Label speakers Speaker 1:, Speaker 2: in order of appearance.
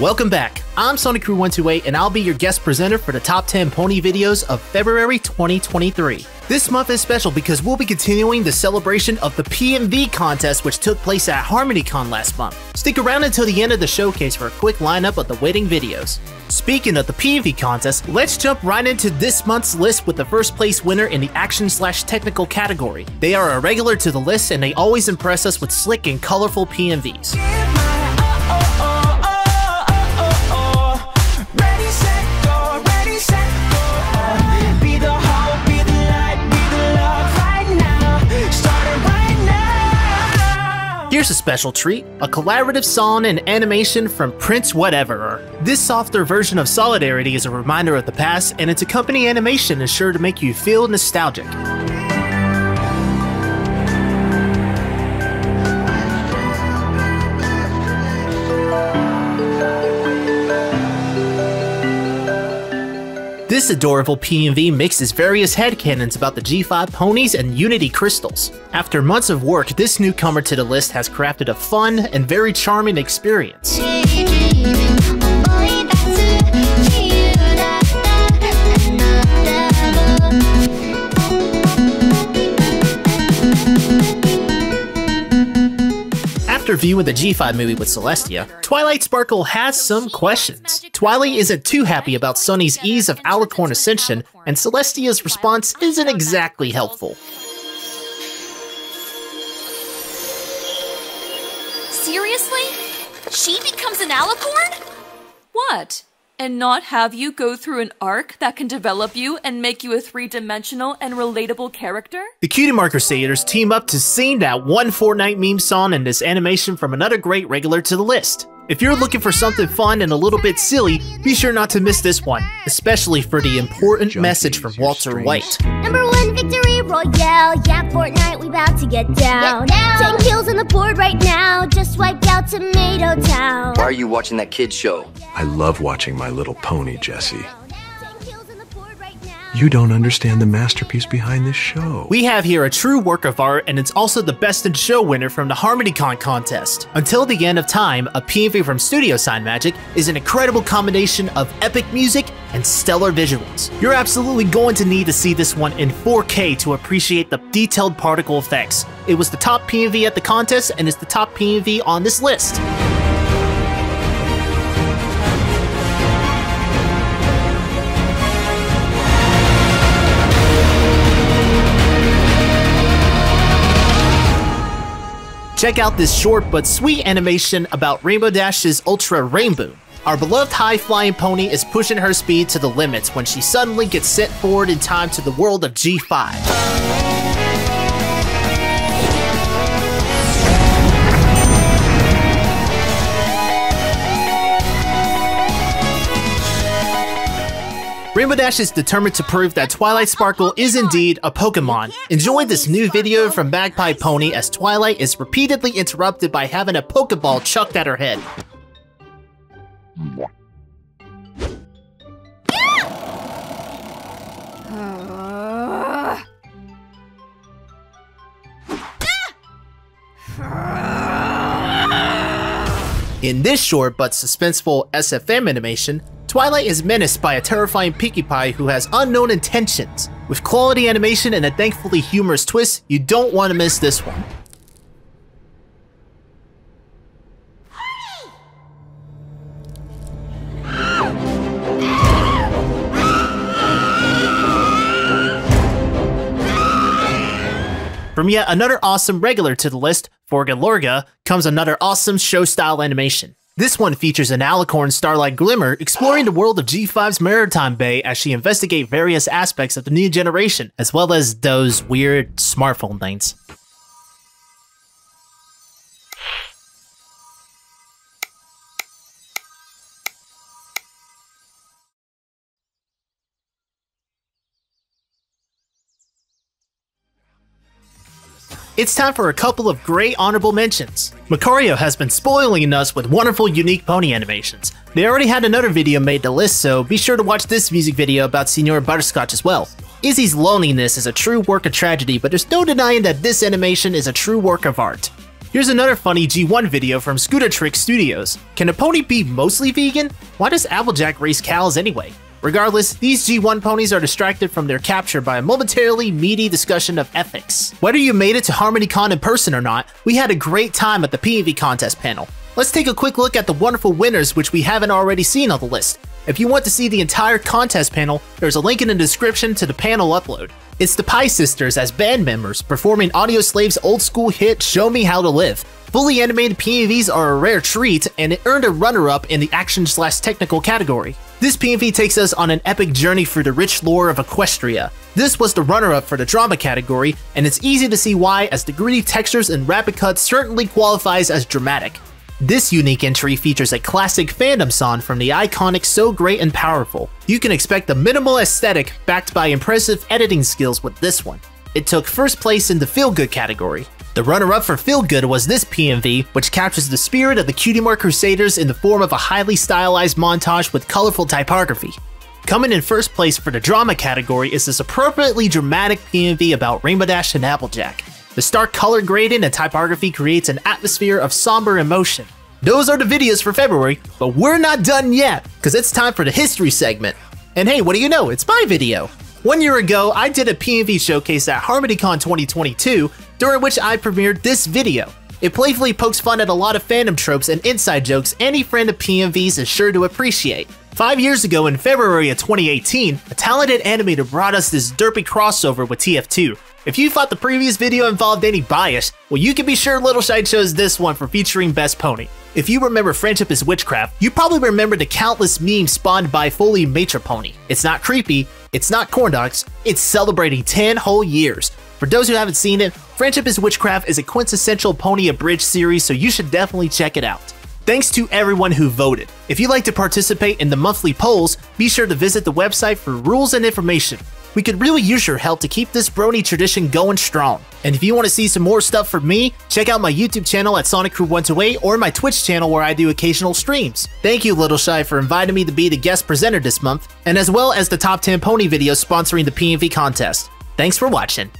Speaker 1: Welcome back. I'm Sonic Crew 128 and I'll be your guest presenter for the top 10 pony videos of February 2023. This month is special because we'll be continuing the celebration of the PMV contest which took place at HarmonyCon last month. Stick around until the end of the showcase for a quick lineup of the waiting videos. Speaking of the PMV contest, let's jump right into this month's list with the first place winner in the action slash technical category. They are a regular to the list and they always impress us with slick and colorful PMVs. Here's a special treat, a collaborative song and animation from PrinceWhateverer. This softer version of Solidarity is a reminder of the past, and its accompanying animation is sure to make you feel nostalgic. This adorable PMV mixes various headcanons about the G5 ponies and Unity crystals. After months of work, this newcomer to the list has crafted a fun and very charming experience. After viewing the G5 movie with Celestia, Twilight Sparkle has some questions. Twilight isn't too happy about Sunny's ease of Alicorn ascension, and Celestia's response isn't exactly helpful.
Speaker 2: Seriously? She becomes an Alicorn? What? And not have you go through an arc that can develop you and make you a three-dimensional and relatable character?
Speaker 1: The Cutie Mark Crusaders team up to sing that one Fortnite meme song and this animation from another great regular to the list. If you're looking for something fun and a little bit silly, be sure not to miss this one, especially for the important Junkies, message from Walter White.
Speaker 3: Number one victory royale, yeah, Fortnite, we about to get down. get down. Ten kills on the board right now, just wiped out Tomato Town.
Speaker 4: Why are you watching that kid show?
Speaker 5: I love watching My Little Pony, Jesse. You don't understand the masterpiece behind this show.
Speaker 1: We have here a true work of art, and it's also the Best in Show winner from the HarmonyCon contest. Until the End of Time, a PMV from Studio Cinemagic, is an incredible combination of epic music and stellar visuals. You're absolutely going to need to see this one in 4K to appreciate the detailed particle effects. It was the top PMV at the contest, and it's the top PMV on this list. Check out this short but sweet animation about Rainbow Dash's Ultra Rainboom. Our beloved high-flying pony is pushing her speed to the limits when she suddenly gets sent forward in time to the world of G5. Rainbow Dash is determined to prove that Twilight Sparkle is indeed a Pokemon. Enjoy this new video from Magpie Pony as Twilight is repeatedly interrupted by having a Pokeball chucked at her head. In this short but suspenseful SFM animation, Twilight is menaced by a terrifying Pinkie Pie who has unknown intentions. With quality animation and a thankfully humorous twist, you don't want to miss this one. From yet another awesome regular to the list, Forga Lorga, comes another awesome show-style animation. This one features an Alicorn Starlight Glimmer exploring the world of G5's Maritime Bay as she investigates various aspects of the new generation, as well as those weird smartphone things. It's time for a couple of great honorable mentions. Makaryo has been spoiling us with wonderful unique pony animations. They already had another video made to list, so be sure to watch this music video about Senor Butterscotch as well. Izzy's loneliness is a true work of tragedy, but there's no denying that this animation is a true work of art. Here's another funny G1 video from Scooter Trick Studios. Can a pony be mostly vegan? Why does Applejack raise cows anyway? Regardless, these G1 ponies are distracted from their capture by a momentarily meaty discussion of ethics. Whether you made it to HarmonyCon in person or not, we had a great time at the PMV contest panel. Let's take a quick look at the wonderful winners which we haven't already seen on the list. If you want to see the entire contest panel, there's a link in the description to the panel upload. It's the Pie Sisters as band members performing Audioslave's old school hit Show Me How to Live. Fully animated PMVs are a rare treat, and it earned a runner-up in the action slash technical category. This PMV takes us on an epic journey through the rich lore of Equestria. This was the runner-up for the drama category, and it's easy to see why as the gritty textures and rapid cuts certainly qualifies as dramatic. This unique entry features a classic fandom song from the iconic So Great and Powerful. You can expect a minimal aesthetic backed by impressive editing skills with this one. It took first place in the Feel Good category. The runner-up for Feel Good was this PMV, which captures the spirit of the Cutie Crusaders in the form of a highly stylized montage with colorful typography. Coming in first place for the drama category is this appropriately dramatic PMV about Rainbow Dash and Applejack. The stark color grading and typography creates an atmosphere of somber emotion. Those are the videos for February, but we're not done yet, because it's time for the history segment. And hey, what do you know, it's my video! One year ago, I did a PMV showcase at HarmonyCon 2022, during which I premiered this video. It playfully pokes fun at a lot of fandom tropes and inside jokes any friend of PMV's is sure to appreciate. Five years ago in February of 2018, a talented animator brought us this derpy crossover with TF2, if you thought the previous video involved any bias, well you can be sure Little Shy chose this one for featuring Best Pony. If you remember Friendship is Witchcraft, you probably remember the countless memes spawned by Foaly Matripony. It's not creepy, it's not corn dogs, it's celebrating 10 whole years. For those who haven't seen it, Friendship is Witchcraft is a quintessential Pony Abridged series, so you should definitely check it out. Thanks to everyone who voted. If you'd like to participate in the monthly polls, be sure to visit the website for rules and information. We could really use your help to keep this brony tradition going strong. And if you want to see some more stuff from me, check out my YouTube channel at Sonic Crew 128 or my Twitch channel where I do occasional streams. Thank you, Little Shy, for inviting me to be the guest presenter this month, and as well as the top 10 pony videos sponsoring the PMV contest. Thanks for watching.